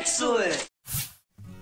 Excellent!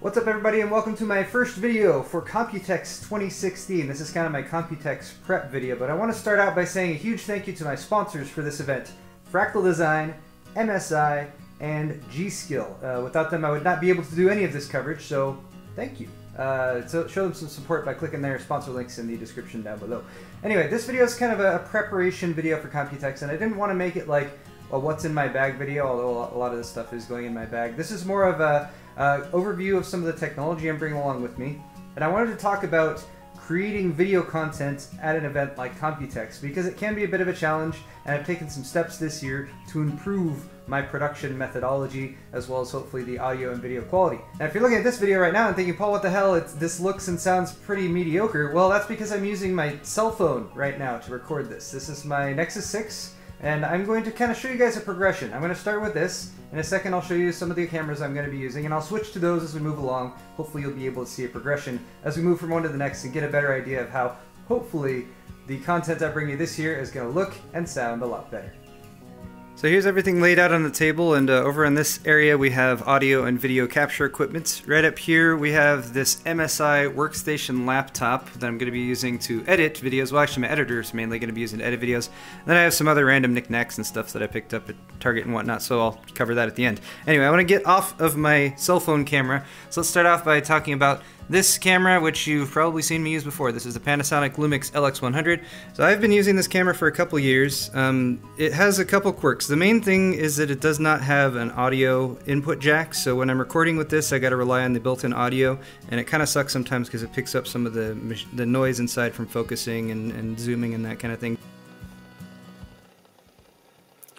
What's up everybody and welcome to my first video for Computex 2016. This is kind of my Computex prep video, but I want to start out by saying a huge thank you to my sponsors for this event. Fractal Design, MSI, and G-Skill. Uh, without them I would not be able to do any of this coverage, so thank you. Uh, so show them some support by clicking their sponsor links in the description down below. Anyway, this video is kind of a preparation video for Computex, and I didn't want to make it like a what's in my bag video, although a lot of this stuff is going in my bag. This is more of a overview of some of the technology I'm bringing along with me, and I wanted to talk about creating video content at an event like Computex because it can be a bit of a challenge and I've taken some steps this year to improve my production methodology as well as hopefully the audio and video quality. Now if you're looking at this video right now and thinking, Paul, what the hell, it's, this looks and sounds pretty mediocre, well that's because I'm using my cell phone right now to record this. This is my Nexus 6 and I'm going to kind of show you guys a progression. I'm going to start with this. In a second, I'll show you some of the cameras I'm going to be using, and I'll switch to those as we move along. Hopefully, you'll be able to see a progression as we move from one to the next and get a better idea of how, hopefully, the content I bring you this year is going to look and sound a lot better. So here's everything laid out on the table and uh, over in this area we have audio and video capture equipment. Right up here we have this MSI workstation laptop that I'm going to be using to edit videos. Well actually my editor is mainly going to be using to edit videos. And then I have some other random knickknacks and stuff that I picked up at Target and whatnot so I'll cover that at the end. Anyway I want to get off of my cell phone camera. So let's start off by talking about this camera, which you've probably seen me use before, this is the Panasonic Lumix LX100. So I've been using this camera for a couple years. Um, it has a couple quirks. The main thing is that it does not have an audio input jack, so when I'm recording with this, I gotta rely on the built-in audio, and it kind of sucks sometimes because it picks up some of the, the noise inside from focusing and, and zooming and that kind of thing.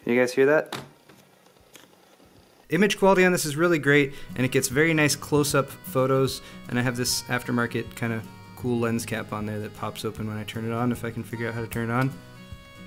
You guys hear that? Image quality on this is really great and it gets very nice close-up photos and I have this aftermarket kind of cool lens cap on there that pops open when I turn it on if I can figure out how to turn it on.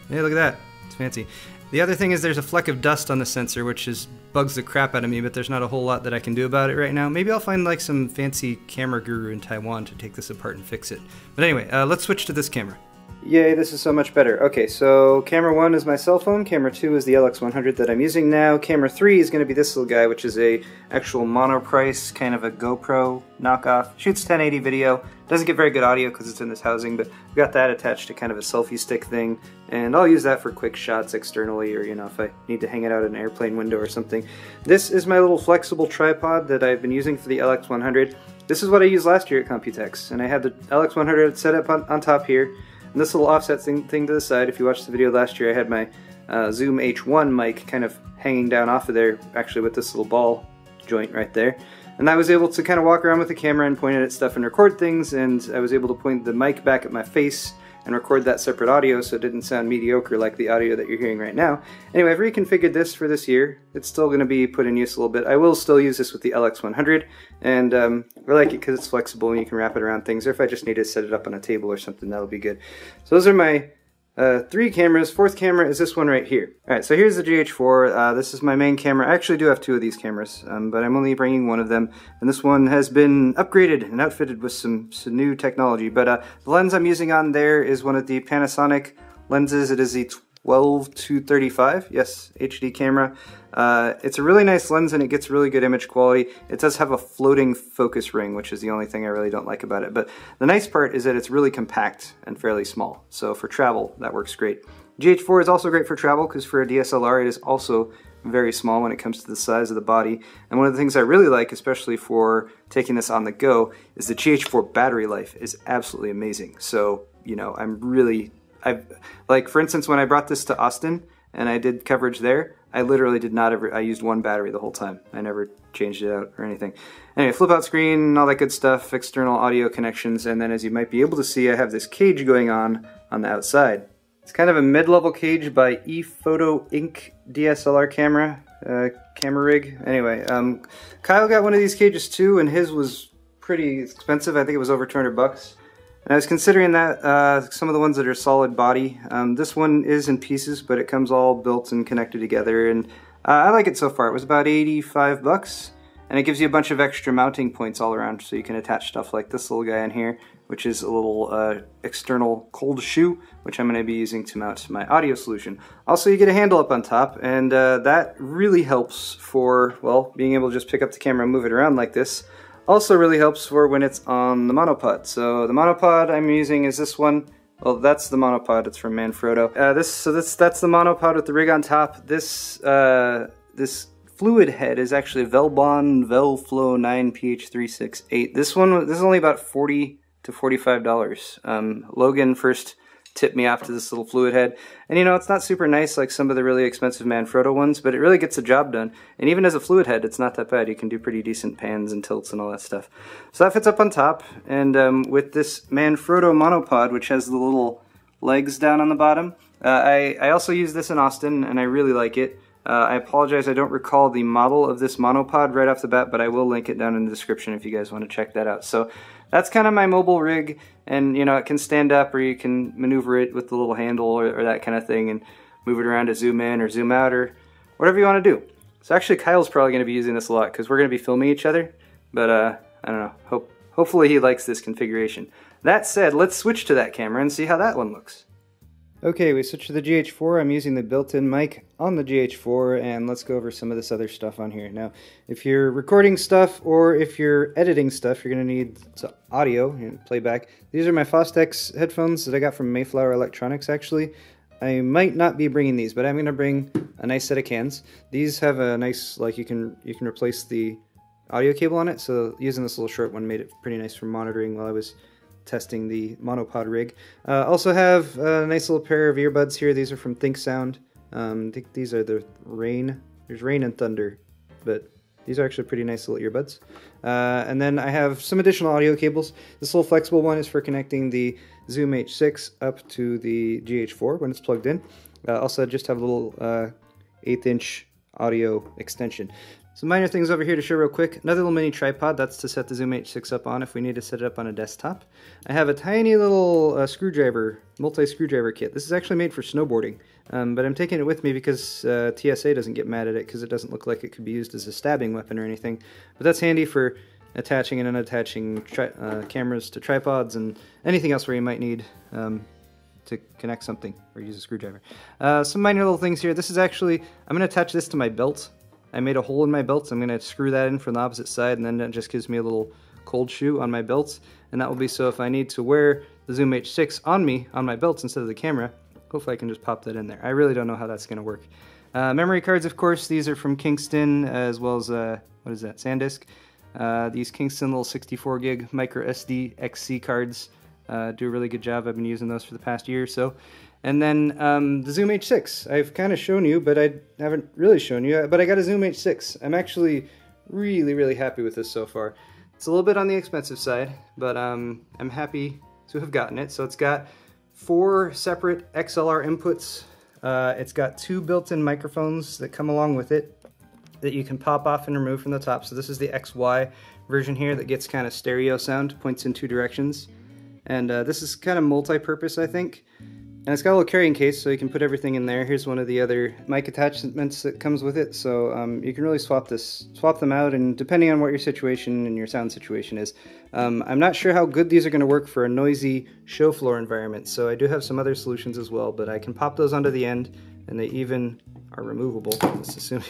Hey, look at that. It's fancy. The other thing is there's a fleck of dust on the sensor which is bugs the crap out of me but there's not a whole lot that I can do about it right now. Maybe I'll find like some fancy camera guru in Taiwan to take this apart and fix it. But anyway, uh, let's switch to this camera. Yay, this is so much better. Okay, so camera 1 is my cell phone, camera 2 is the LX100 that I'm using now, camera 3 is going to be this little guy, which is a actual monoprice, kind of a GoPro knockoff. Shoots 1080 video, doesn't get very good audio because it's in this housing, but I've got that attached to kind of a selfie stick thing, and I'll use that for quick shots externally, or you know, if I need to hang it out in an airplane window or something. This is my little flexible tripod that I've been using for the LX100. This is what I used last year at Computex, and I had the LX100 set up on, on top here, and this little offset thing, thing to the side, if you watched the video last year, I had my uh, Zoom H1 mic kind of hanging down off of there, actually with this little ball joint right there. And I was able to kind of walk around with the camera and point it at stuff and record things, and I was able to point the mic back at my face and record that separate audio so it didn't sound mediocre like the audio that you're hearing right now. Anyway, I've reconfigured this for this year. It's still going to be put in use a little bit. I will still use this with the LX100, and um, I like it because it's flexible and you can wrap it around things, or if I just need to set it up on a table or something, that'll be good. So those are my uh, three cameras. Fourth camera is this one right here. Alright, so here's the GH4. Uh, this is my main camera. I actually do have two of these cameras, um, but I'm only bringing one of them. And this one has been upgraded and outfitted with some, some new technology. But uh, the lens I'm using on there is one of the Panasonic lenses. It is the 12 to 35, yes, HD camera. Uh, it's a really nice lens and it gets really good image quality. It does have a floating focus ring, which is the only thing I really don't like about it. But the nice part is that it's really compact and fairly small. So for travel, that works great. GH4 is also great for travel because for a DSLR, it is also very small when it comes to the size of the body. And one of the things I really like, especially for taking this on the go, is the GH4 battery life is absolutely amazing. So, you know, I'm really I've like for instance when I brought this to Austin and I did coverage there, I literally did not ever I used one battery the whole time. I never changed it out or anything. Anyway, flip out screen, all that good stuff, external audio connections, and then as you might be able to see, I have this cage going on on the outside. It's kind of a mid-level cage by ePhoto Inc. DSLR camera, uh, camera rig. Anyway, um, Kyle got one of these cages too, and his was pretty expensive. I think it was over 200 bucks. And I was considering that uh, some of the ones that are solid body. Um, this one is in pieces, but it comes all built and connected together, and uh, I like it so far. It was about 85 bucks, and it gives you a bunch of extra mounting points all around, so you can attach stuff like this little guy in here, which is a little uh, external cold shoe, which I'm going to be using to mount my audio solution. Also, you get a handle up on top, and uh, that really helps for, well, being able to just pick up the camera and move it around like this. Also really helps for when it's on the monopod. So the monopod I'm using is this one. Well, that's the monopod. It's from Manfrotto. Uh, this so this that's the monopod with the rig on top. This uh, this fluid head is actually Velbon Velflow 9 PH368. This one this is only about 40 to $45. Um, Logan first tipped me off to this little fluid head. And you know, it's not super nice like some of the really expensive Manfrotto ones, but it really gets the job done. And even as a fluid head, it's not that bad. You can do pretty decent pans and tilts and all that stuff. So that fits up on top. And um, with this Manfrotto monopod, which has the little legs down on the bottom, uh, I, I also use this in Austin, and I really like it. Uh, I apologize, I don't recall the model of this monopod right off the bat, but I will link it down in the description if you guys want to check that out. So that's kind of my mobile rig, and you know it can stand up or you can maneuver it with the little handle or, or that kind of thing and move it around to zoom in or zoom out or whatever you want to do. So actually Kyle's probably going to be using this a lot because we're going to be filming each other, but uh, I don't know, hope, hopefully he likes this configuration. That said, let's switch to that camera and see how that one looks. Okay, we switched to the GH4. I'm using the built-in mic on the GH4, and let's go over some of this other stuff on here. Now, if you're recording stuff or if you're editing stuff, you're going to need audio and playback. These are my Fostex headphones that I got from Mayflower Electronics, actually. I might not be bringing these, but I'm going to bring a nice set of cans. These have a nice, like, you can you can replace the audio cable on it, so using this little short one made it pretty nice for monitoring while I was testing the monopod rig. Uh, also have a nice little pair of earbuds here. These are from Think Sound. Um, I think these are the Rain. There's Rain and Thunder, but these are actually pretty nice little earbuds. Uh, and then I have some additional audio cables. This little flexible one is for connecting the Zoom H6 up to the GH4 when it's plugged in. Uh, also, I just have a little uh, eighth inch audio extension. Some minor things over here to show real quick. Another little mini tripod, that's to set the Zoom H6 up on if we need to set it up on a desktop. I have a tiny little uh, screwdriver, multi-screwdriver kit. This is actually made for snowboarding, um, but I'm taking it with me because uh, TSA doesn't get mad at it because it doesn't look like it could be used as a stabbing weapon or anything. But that's handy for attaching and unattaching uh, cameras to tripods and anything else where you might need um, to connect something or use a screwdriver. Uh, some minor little things here. This is actually, I'm going to attach this to my belt I made a hole in my belt. So I'm going to screw that in from the opposite side and then that just gives me a little cold shoe on my belt. And that will be so if I need to wear the Zoom H6 on me, on my belt instead of the camera, hopefully I can just pop that in there. I really don't know how that's going to work. Uh, memory cards, of course, these are from Kingston as well as, uh, what is that, SanDisk. Uh, these Kingston little 64 gig micro SD XC cards uh, do a really good job. I've been using those for the past year so. And then um, the Zoom H6. I've kind of shown you, but I haven't really shown you. But I got a Zoom H6. I'm actually really, really happy with this so far. It's a little bit on the expensive side, but um, I'm happy to have gotten it. So it's got four separate XLR inputs. Uh, it's got two built-in microphones that come along with it that you can pop off and remove from the top. So this is the XY version here that gets kind of stereo sound, points in two directions. And uh, this is kind of multi-purpose, I think. And it's got a little carrying case, so you can put everything in there. Here's one of the other mic attachments that comes with it, so um, you can really swap this, swap them out, and depending on what your situation and your sound situation is. Um, I'm not sure how good these are going to work for a noisy show floor environment, so I do have some other solutions as well, but I can pop those onto the end, and they even are removable. Let's I'm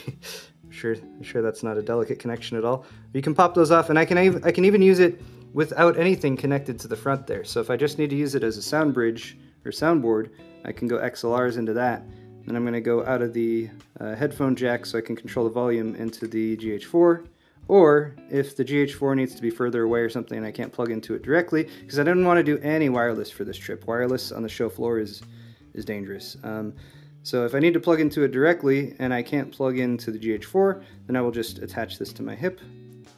sure, I'm sure that's not a delicate connection at all. You can pop those off, and I can, I can even use it without anything connected to the front there. So if I just need to use it as a sound bridge, or soundboard, I can go XLRs into that. Then I'm going to go out of the uh, headphone jack so I can control the volume into the GH4. Or if the GH4 needs to be further away or something and I can't plug into it directly, because I didn't want to do any wireless for this trip. Wireless on the show floor is, is dangerous. Um, so if I need to plug into it directly and I can't plug into the GH4, then I will just attach this to my hip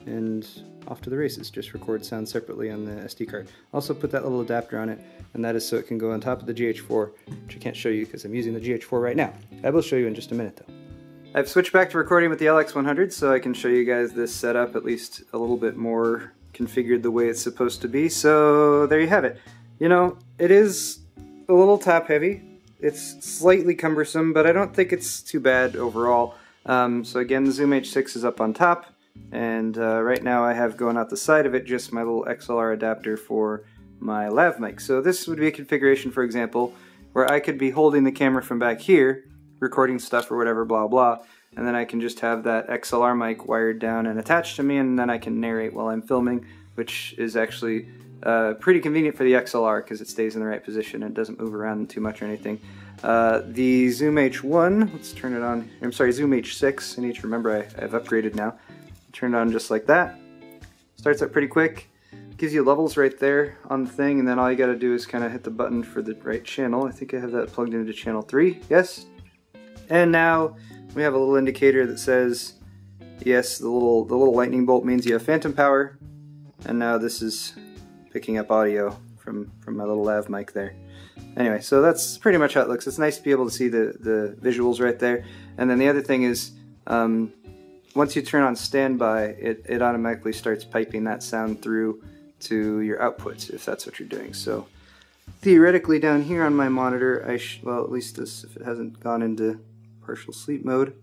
and off to the races. Just record sound separately on the SD card. Also put that little adapter on it, and that is so it can go on top of the GH4, which I can't show you because I'm using the GH4 right now. I will show you in just a minute though. I've switched back to recording with the LX100 so I can show you guys this setup at least a little bit more configured the way it's supposed to be. So there you have it. You know, it is a little top heavy. It's slightly cumbersome, but I don't think it's too bad overall. Um, so again, the Zoom H6 is up on top. And uh, right now I have going out the side of it just my little XLR adapter for my lav mic. So this would be a configuration, for example, where I could be holding the camera from back here, recording stuff or whatever, blah blah, and then I can just have that XLR mic wired down and attached to me, and then I can narrate while I'm filming, which is actually uh, pretty convenient for the XLR because it stays in the right position and doesn't move around too much or anything. Uh, the Zoom H1, let's turn it on. I'm sorry, Zoom H6. I need to remember I, I've upgraded now. Turn it on just like that. Starts up pretty quick. Gives you levels right there on the thing, and then all you gotta do is kind of hit the button for the right channel. I think I have that plugged into channel 3. Yes? And now we have a little indicator that says yes, the little the little lightning bolt means you have phantom power. And now this is picking up audio from, from my little lav mic there. Anyway, so that's pretty much how it looks. It's nice to be able to see the, the visuals right there. And then the other thing is, um, once you turn on standby, it, it automatically starts piping that sound through to your outputs, if that's what you're doing. So theoretically down here on my monitor, I well, at least this, if it hasn't gone into partial sleep mode,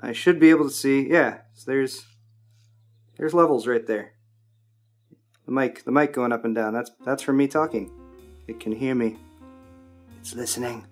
I should be able to see, yeah, so there's, there's levels right there. The mic, the mic going up and down, that's, that's from me talking. It can hear me. It's listening.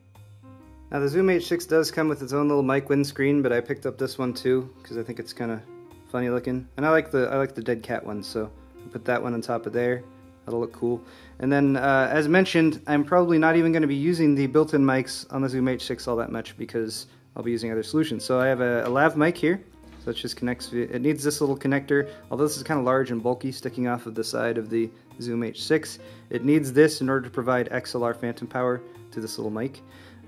Now the Zoom H6 does come with its own little mic windscreen, but I picked up this one too because I think it's kind of funny looking, and I like the I like the dead cat one, so I put that one on top of there. That'll look cool. And then, uh, as mentioned, I'm probably not even going to be using the built-in mics on the Zoom H6 all that much because I'll be using other solutions. So I have a, a lav mic here, so it just connects. It needs this little connector, although this is kind of large and bulky, sticking off of the side of the Zoom H6. It needs this in order to provide XLR phantom power to this little mic.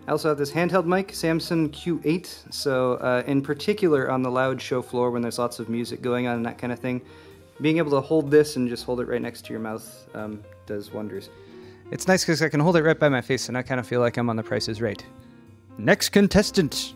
I also have this handheld mic, Samson Q8, so uh, in particular on the loud show floor when there's lots of music going on and that kind of thing, being able to hold this and just hold it right next to your mouth um, does wonders. It's nice because I can hold it right by my face and I kind of feel like I'm on The Price is Right. Next contestant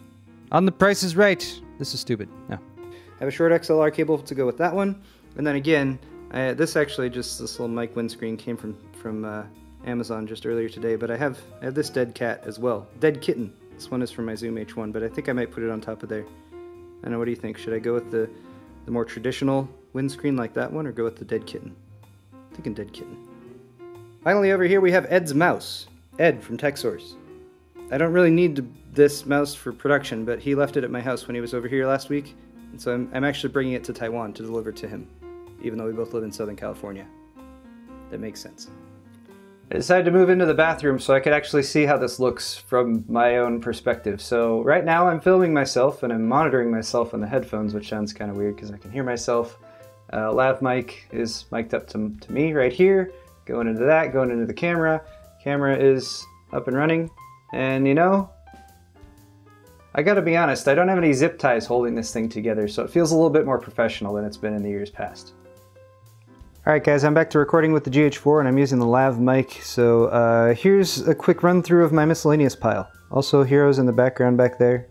on The Price is Right. This is stupid. No. I have a short XLR cable to go with that one, and then again, I, this actually just this little mic windscreen came from from uh, Amazon just earlier today, but I have I have this dead cat as well. Dead kitten. This one is from my Zoom H1, but I think I might put it on top of there. I know, what do you think? Should I go with the, the more traditional windscreen like that one, or go with the dead kitten? I'm thinking dead kitten. Finally, over here we have Ed's mouse. Ed from TechSource. I don't really need this mouse for production, but he left it at my house when he was over here last week, and so I'm, I'm actually bringing it to Taiwan to deliver to him, even though we both live in Southern California. That makes sense. I decided to move into the bathroom so I could actually see how this looks from my own perspective. So right now I'm filming myself and I'm monitoring myself on the headphones, which sounds kind of weird because I can hear myself. Uh, lav mic is mic'd up to, to me right here, going into that, going into the camera. Camera is up and running. And you know, I gotta be honest, I don't have any zip ties holding this thing together, so it feels a little bit more professional than it's been in the years past. Alright guys, I'm back to recording with the GH4 and I'm using the lav mic, so uh, here's a quick run through of my miscellaneous pile. Also Heroes in the background back there.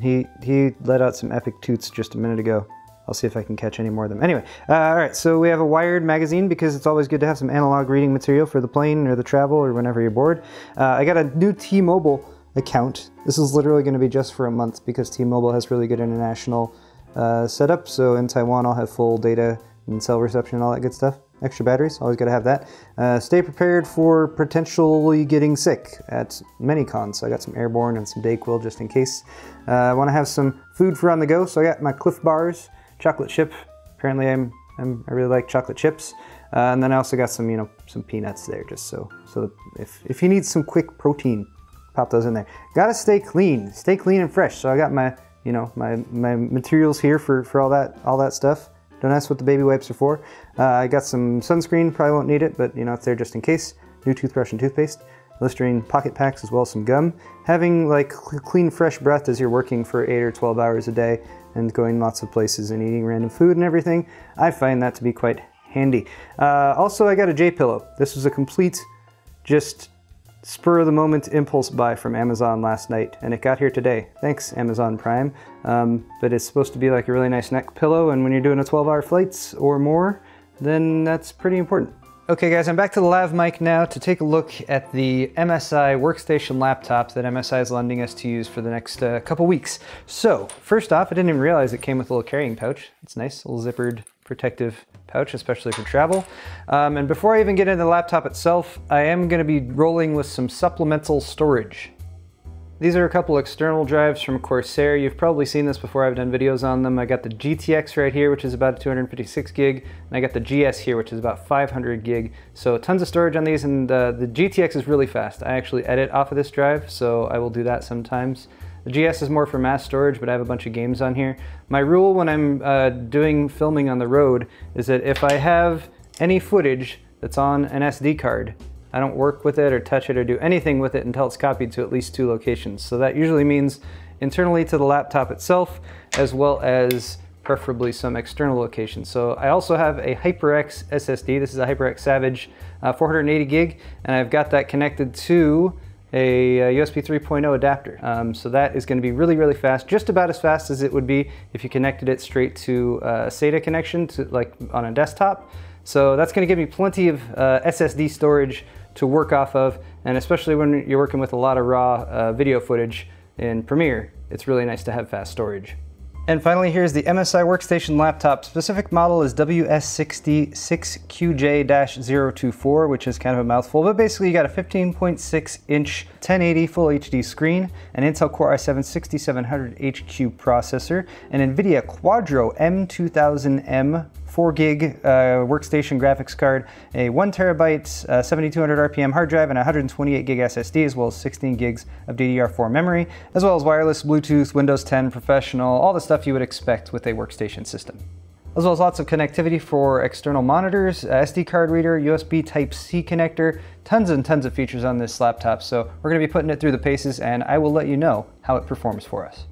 He, he let out some epic toots just a minute ago. I'll see if I can catch any more of them. Anyway, uh, alright, so we have a wired magazine because it's always good to have some analog reading material for the plane or the travel or whenever you're bored. Uh, I got a new T-Mobile account. This is literally going to be just for a month because T-Mobile has really good international uh, setup, so in Taiwan I'll have full data and cell reception and all that good stuff. Extra batteries, always got to have that. Uh, stay prepared for potentially getting sick at many cons. So I got some airborne and some Dayquil just in case. Uh, I want to have some food for on the go, so I got my Clif Bars, chocolate chip. Apparently, I'm, I'm i really like chocolate chips. Uh, and then I also got some, you know, some peanuts there, just so so if if you need some quick protein, pop those in there. Got to stay clean, stay clean and fresh. So I got my, you know, my my materials here for for all that all that stuff. Don't ask what the baby wipes are for. Uh, I got some sunscreen, probably won't need it, but you know, it's there just in case. New toothbrush and toothpaste. Listerine pocket packs as well as some gum. Having like clean, fresh breath as you're working for 8 or 12 hours a day and going lots of places and eating random food and everything, I find that to be quite handy. Uh, also, I got a J-Pillow. This was a complete, just spur of the moment impulse buy from Amazon last night, and it got here today. Thanks, Amazon Prime. Um, but it's supposed to be like a really nice neck pillow, and when you're doing a 12 hour flights or more, then that's pretty important. Okay guys, I'm back to the lav mic now to take a look at the MSI workstation laptop that MSI is lending us to use for the next uh, couple weeks. So, first off, I didn't even realize it came with a little carrying pouch. It's nice, a little zippered protective pouch, especially for travel. Um, and before I even get into the laptop itself, I am gonna be rolling with some supplemental storage. These are a couple external drives from Corsair. You've probably seen this before, I've done videos on them. I got the GTX right here, which is about 256 gig, and I got the GS here, which is about 500 gig. So tons of storage on these, and uh, the GTX is really fast. I actually edit off of this drive, so I will do that sometimes. The GS is more for mass storage, but I have a bunch of games on here. My rule when I'm uh, doing filming on the road is that if I have any footage that's on an SD card, I don't work with it or touch it or do anything with it until it's copied to at least two locations. So that usually means internally to the laptop itself, as well as preferably some external location. So I also have a HyperX SSD. This is a HyperX Savage uh, 480 gig, and I've got that connected to a, USB 3.0 adapter. Um, so that is going to be really, really fast, just about as fast as it would be if you connected it straight to a SATA connection, to like on a desktop. So that's going to give me plenty of uh, SSD storage to work off of, and especially when you're working with a lot of raw uh, video footage in Premiere, it's really nice to have fast storage. And finally, here's the MSI Workstation laptop. Specific model is WS66QJ-024, which is kind of a mouthful, but basically you got a 15.6 inch 1080 Full HD screen, an Intel Core i7-6700HQ processor, an NVIDIA Quadro M2000M 4 gig uh, workstation graphics card, a 1 terabyte uh, 7200 RPM hard drive, and 128 gig SSD, as well as 16 gigs of DDR4 memory, as well as wireless, Bluetooth, Windows 10, professional, all the stuff you would expect with a workstation system as well as lots of connectivity for external monitors, SD card reader, USB Type-C connector, tons and tons of features on this laptop. So we're gonna be putting it through the paces and I will let you know how it performs for us.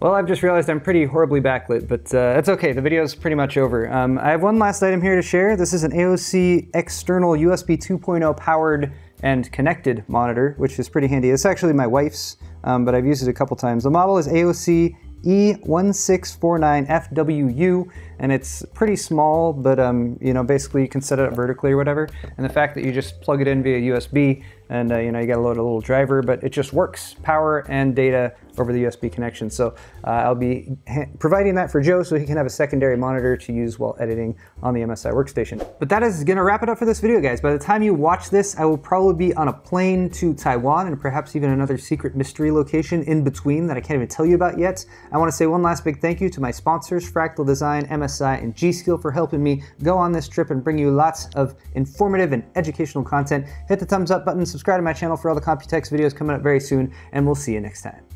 Well, I've just realized I'm pretty horribly backlit, but uh, that's okay. The video is pretty much over. Um, I have one last item here to share. This is an AOC external USB 2.0 powered and connected monitor, which is pretty handy. It's actually my wife's, um, but I've used it a couple times. The model is AOC E1659FWU, and it's pretty small, but um, you know, basically you can set it up vertically or whatever. And the fact that you just plug it in via USB, and uh, you know, you got to load a little driver, but it just works, power and data over the USB connection. So uh, I'll be providing that for Joe so he can have a secondary monitor to use while editing on the MSI workstation. But that is gonna wrap it up for this video, guys. By the time you watch this, I will probably be on a plane to Taiwan and perhaps even another secret mystery location in between that I can't even tell you about yet. I wanna say one last big thank you to my sponsors, Fractal Design, MSI, and G-Skill for helping me go on this trip and bring you lots of informative and educational content. Hit the thumbs up button, subscribe to my channel for all the Computex videos coming up very soon, and we'll see you next time.